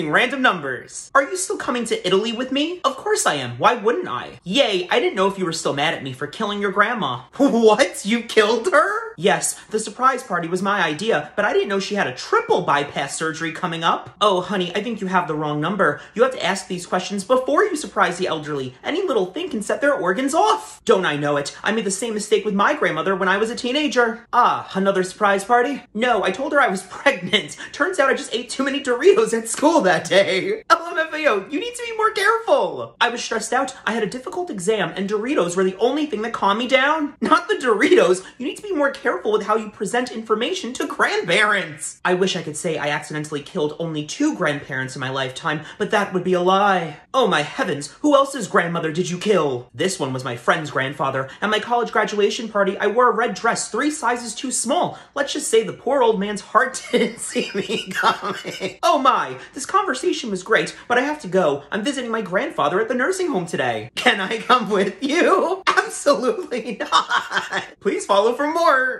texting random numbers. Are you still coming to Italy with me? Of course I am. Why wouldn't I? Yay, I didn't know if you were still mad at me for killing your grandma. what? You killed her? Yes, the surprise party was my idea, but I didn't know she had a triple bypass surgery coming up. Oh, honey, I think you have the wrong number. You have to ask these questions before you surprise the elderly. Any little thing can set their organs off. Don't I know it? I made the same mistake with my grandmother when I was a teenager. Ah, another surprise party? No, I told her I was pregnant. Turns out I just ate too many Doritos at school that day. You need to be more careful. I was stressed out. I had a difficult exam and Doritos were the only thing that calmed me down. Not the Doritos. You need to be more careful with how you present information to grandparents. I wish I could say I accidentally killed only two grandparents in my lifetime, but that would be a lie. Oh my heavens, who else's grandmother did you kill? This one was my friend's grandfather. At my college graduation party, I wore a red dress three sizes too small. Let's just say the poor old man's heart didn't see me coming. Oh my, this conversation was great, but I have to go. I'm visiting my grandfather at the nursing home today. Can I come with you? Absolutely not. Please follow for more.